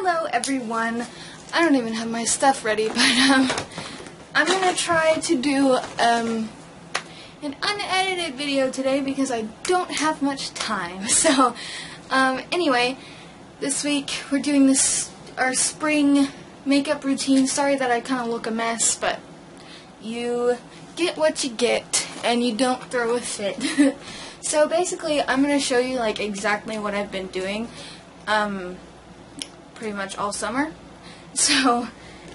Hello everyone. I don't even have my stuff ready, but um, I'm gonna try to do um, an unedited video today because I don't have much time. So um, anyway, this week we're doing this our spring makeup routine. Sorry that I kind of look a mess, but you get what you get and you don't throw a fit. so basically, I'm gonna show you like exactly what I've been doing. Um, pretty much all summer. So,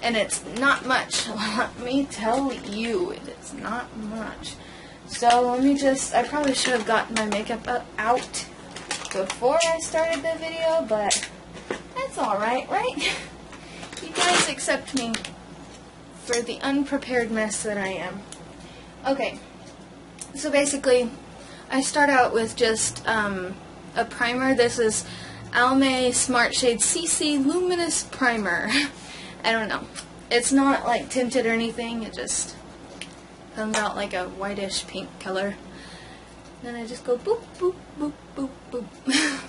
and it's not much. Let me tell you, it's not much. So let me just, I probably should have gotten my makeup out before I started the video, but that's alright, right? You guys accept me for the unprepared mess that I am. Okay, so basically, I start out with just um, a primer. This is Almay Smart Shade CC Luminous Primer. I don't know. It's not like tinted or anything. It just comes out like a whitish pink color. Then I just go boop, boop, boop, boop, boop.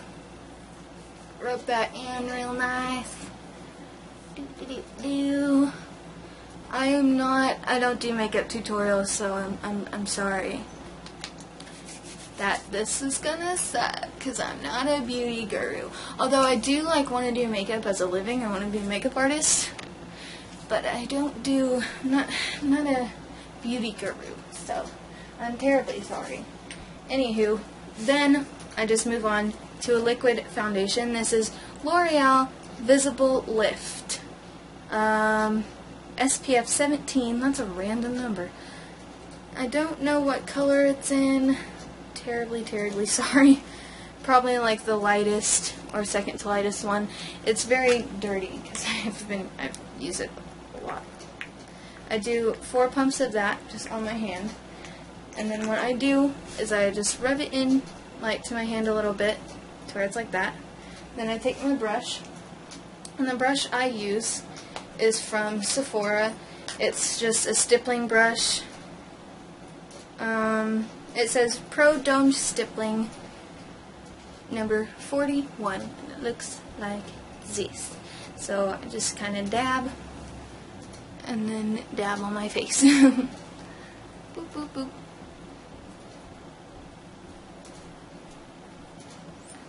Rub that in real nice. Do, do, do. I am not, I don't do makeup tutorials, so I'm, I'm, I'm sorry that this is gonna suck because I'm not a beauty guru. Although I do like want to do makeup as a living. I want to be a makeup artist, but I don't do I'm not I'm not a beauty guru. So I'm terribly sorry. Anywho, then I just move on to a liquid foundation. This is L'Oreal Visible Lift. Um, SPF 17. That's a random number. I don't know what color it's in terribly, terribly sorry. Probably like the lightest or second to lightest one. It's very dirty because I've been I've used it a lot. I do four pumps of that just on my hand, and then what I do is I just rub it in like to my hand a little bit to where it's like that. Then I take my brush, and the brush I use is from Sephora. It's just a stippling brush. Um, it says Pro Dome Stippling number 41 and it looks like this. So I just kind of dab and then dab on my face. boop, boop, boop.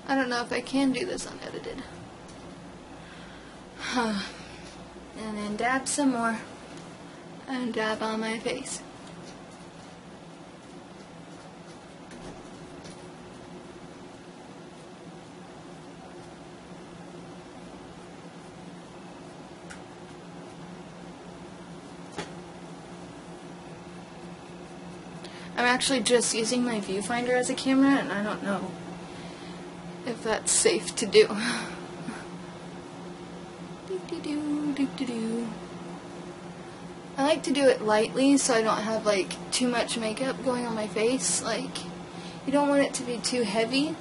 I don't know if I can do this unedited. Huh. And then dab some more and dab on my face. Actually just using my viewfinder as a camera and I don't know if that's safe to do. I like to do it lightly so I don't have like too much makeup going on my face. Like, you don't want it to be too heavy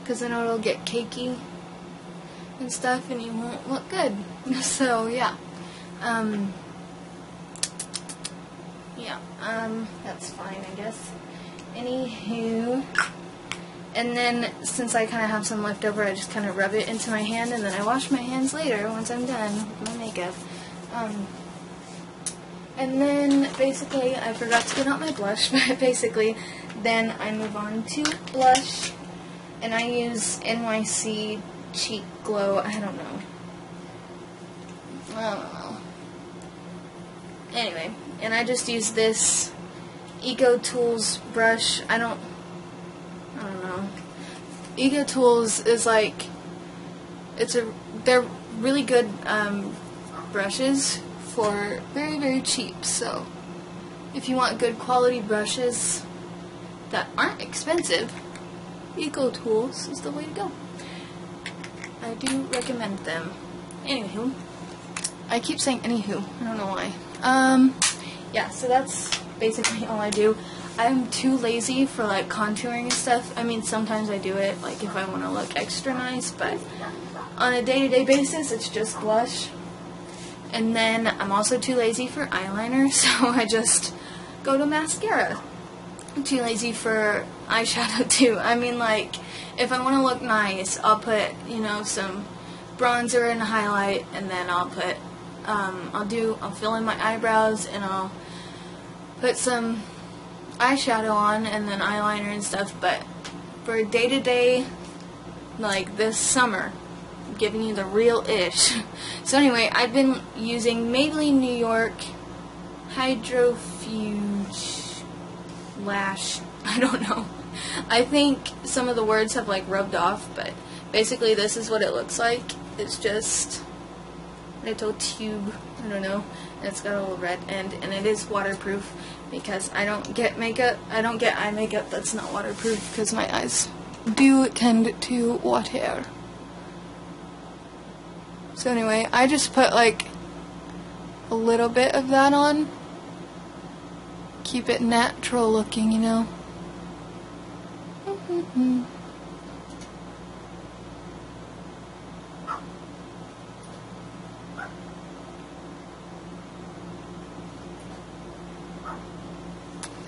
because then it'll get cakey and stuff and you won't look good. so, yeah. Um, yeah, um, that's fine, I guess. Anywho, and then since I kind of have some left over, I just kind of rub it into my hand, and then I wash my hands later once I'm done with my makeup. Um, and then basically, I forgot to get out my blush, but basically, then I move on to blush, and I use NYC Cheek Glow. I don't know. I don't know. Anyway, and I just use this Eco Tools brush. I don't, I don't know. Eco Tools is like, it's a, they're really good um, brushes for very, very cheap. So, if you want good quality brushes that aren't expensive, Eco Tools is the way to go. I do recommend them. Anywho, I keep saying anywho. I don't know why. Um, yeah, so that's basically all I do. I'm too lazy for like contouring and stuff. I mean, sometimes I do it like if I want to look extra nice, but on a day-to-day basis, it's just blush. And then I'm also too lazy for eyeliner, so I just go to mascara. I'm too lazy for eyeshadow too. I mean, like if I want to look nice, I'll put you know some bronzer and highlight, and then I'll put, um, I'll do, I'll fill in my eyebrows, and I'll put some eyeshadow on, and then eyeliner and stuff, but for day to day, like this summer, I'm giving you the real ish. so anyway, I've been using Maybelline New York Hydrofuge Lash, I don't know. I think some of the words have like rubbed off, but basically this is what it looks like. It's just little tube, I don't know, and it's got a little red end, and it is waterproof because I don't get makeup, I don't get eye makeup that's not waterproof because my eyes do tend to water. So anyway, I just put like a little bit of that on. Keep it natural looking, you know.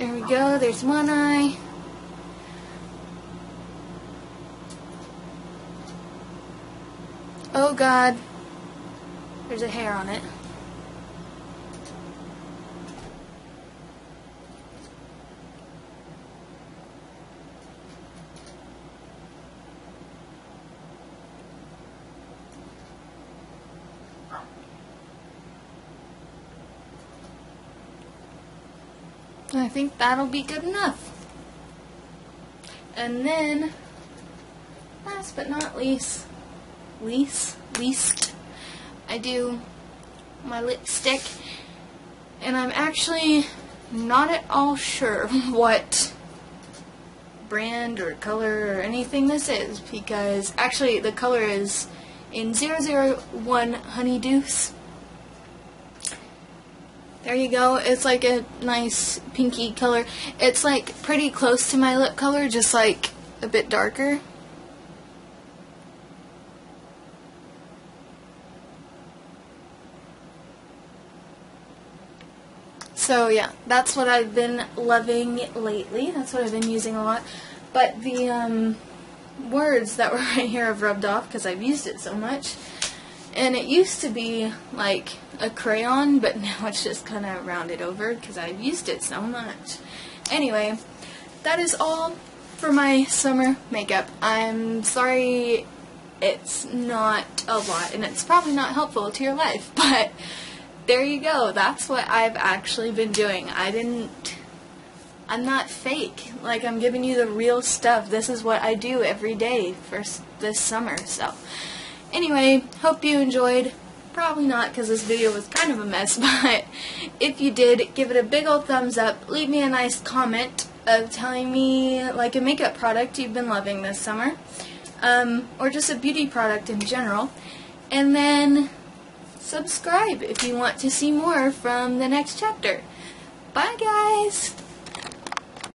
There we go, there's one eye. Oh god. There's a hair on it. I think that'll be good enough. And then, last but not least, least, least, I do my lipstick. And I'm actually not at all sure what brand or color or anything this is because actually the color is in 001 Honeydeuce there you go. It's like a nice pinky color. It's like pretty close to my lip color, just like a bit darker. So yeah, that's what I've been loving lately. That's what I've been using a lot. But the um, words that were right here have rubbed off because I've used it so much. And it used to be like a crayon, but now it's just kind of rounded over because I've used it so much. Anyway, that is all for my summer makeup. I'm sorry it's not a lot and it's probably not helpful to your life, but there you go. That's what I've actually been doing. I didn't I'm not fake. Like I'm giving you the real stuff. This is what I do every day for this summer. So Anyway, hope you enjoyed. Probably not because this video was kind of a mess, but if you did, give it a big old thumbs up. Leave me a nice comment of telling me like a makeup product you've been loving this summer. Um, or just a beauty product in general. And then subscribe if you want to see more from the next chapter. Bye guys!